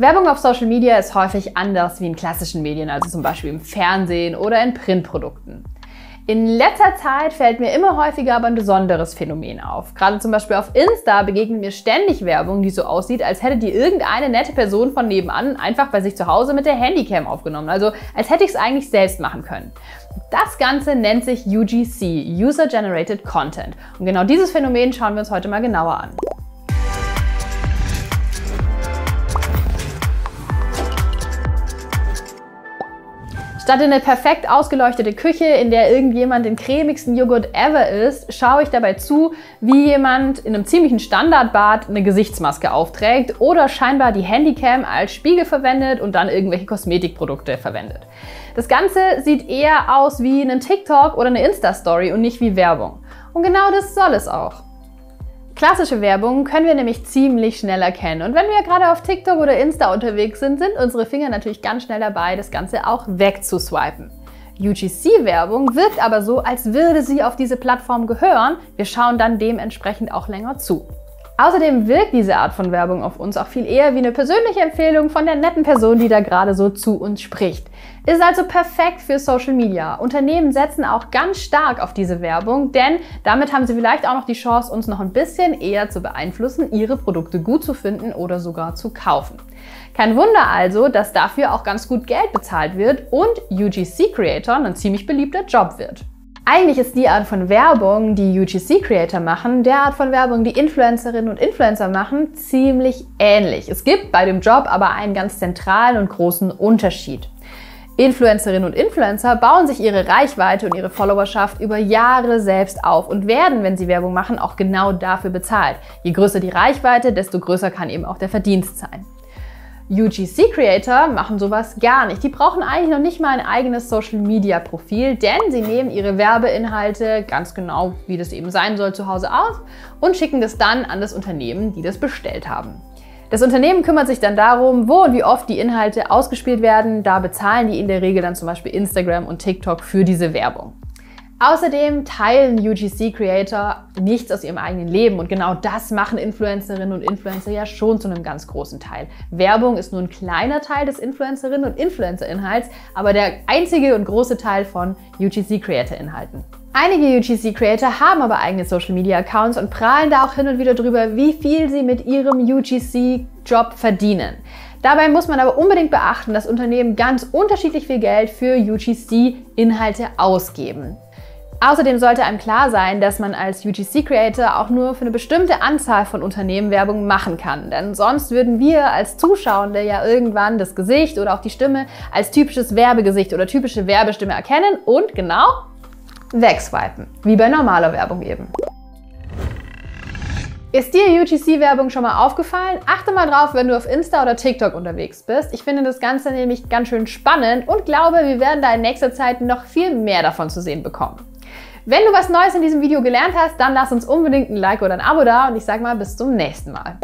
Werbung auf Social Media ist häufig anders wie in klassischen Medien, also zum Beispiel im Fernsehen oder in Printprodukten. In letzter Zeit fällt mir immer häufiger aber ein besonderes Phänomen auf. Gerade zum Beispiel auf Insta begegnet mir ständig Werbung, die so aussieht, als hätte die irgendeine nette Person von nebenan einfach bei sich zu Hause mit der Handycam aufgenommen. Also als hätte ich es eigentlich selbst machen können. Das Ganze nennt sich UGC, User Generated Content. Und genau dieses Phänomen schauen wir uns heute mal genauer an. Statt in eine perfekt ausgeleuchtete Küche, in der irgendjemand den cremigsten Joghurt ever isst, schaue ich dabei zu, wie jemand in einem ziemlichen Standardbad eine Gesichtsmaske aufträgt oder scheinbar die Handycam als Spiegel verwendet und dann irgendwelche Kosmetikprodukte verwendet. Das Ganze sieht eher aus wie ein TikTok oder eine Insta-Story und nicht wie Werbung. Und genau das soll es auch. Klassische Werbung können wir nämlich ziemlich schnell erkennen. Und wenn wir gerade auf TikTok oder Insta unterwegs sind, sind unsere Finger natürlich ganz schnell dabei, das Ganze auch wegzuswipen. UGC-Werbung wirkt aber so, als würde sie auf diese Plattform gehören. Wir schauen dann dementsprechend auch länger zu. Außerdem wirkt diese Art von Werbung auf uns auch viel eher wie eine persönliche Empfehlung von der netten Person, die da gerade so zu uns spricht. Ist also perfekt für Social Media. Unternehmen setzen auch ganz stark auf diese Werbung, denn damit haben sie vielleicht auch noch die Chance, uns noch ein bisschen eher zu beeinflussen, ihre Produkte gut zu finden oder sogar zu kaufen. Kein Wunder also, dass dafür auch ganz gut Geld bezahlt wird und UGC Creator ein ziemlich beliebter Job wird. Eigentlich ist die Art von Werbung, die UGC-Creator machen, der Art von Werbung, die Influencerinnen und Influencer machen, ziemlich ähnlich. Es gibt bei dem Job aber einen ganz zentralen und großen Unterschied. Influencerinnen und Influencer bauen sich ihre Reichweite und ihre Followerschaft über Jahre selbst auf und werden, wenn sie Werbung machen, auch genau dafür bezahlt. Je größer die Reichweite, desto größer kann eben auch der Verdienst sein. UGC-Creator machen sowas gar nicht. Die brauchen eigentlich noch nicht mal ein eigenes Social-Media-Profil, denn sie nehmen ihre Werbeinhalte ganz genau, wie das eben sein soll, zu Hause auf und schicken das dann an das Unternehmen, die das bestellt haben. Das Unternehmen kümmert sich dann darum, wo und wie oft die Inhalte ausgespielt werden. Da bezahlen die in der Regel dann zum Beispiel Instagram und TikTok für diese Werbung. Außerdem teilen UGC-Creator nichts aus ihrem eigenen Leben und genau das machen Influencerinnen und Influencer ja schon zu einem ganz großen Teil. Werbung ist nur ein kleiner Teil des Influencerinnen und Influencer-Inhalts, aber der einzige und große Teil von UGC-Creator-Inhalten. Einige UGC-Creator haben aber eigene Social-Media-Accounts und prahlen da auch hin und wieder drüber, wie viel sie mit ihrem UGC-Job verdienen. Dabei muss man aber unbedingt beachten, dass Unternehmen ganz unterschiedlich viel Geld für UGC-Inhalte ausgeben. Außerdem sollte einem klar sein, dass man als UGC-Creator auch nur für eine bestimmte Anzahl von Unternehmen Werbung machen kann. Denn sonst würden wir als Zuschauende ja irgendwann das Gesicht oder auch die Stimme als typisches Werbegesicht oder typische Werbestimme erkennen und genau wegswipen. Wie bei normaler Werbung eben. Ist dir UGC-Werbung schon mal aufgefallen? Achte mal drauf, wenn du auf Insta oder TikTok unterwegs bist. Ich finde das Ganze nämlich ganz schön spannend und glaube, wir werden da in nächster Zeit noch viel mehr davon zu sehen bekommen. Wenn du was Neues in diesem Video gelernt hast, dann lass uns unbedingt ein Like oder ein Abo da und ich sage mal bis zum nächsten Mal.